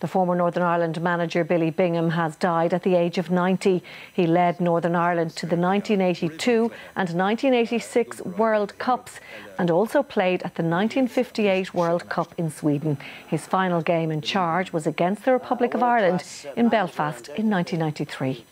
The former Northern Ireland manager Billy Bingham has died at the age of 90. He led Northern Ireland to the 1982 and 1986 World Cups and also played at the 1958 World Cup in Sweden. His final game in charge was against the Republic of Ireland in Belfast in 1993.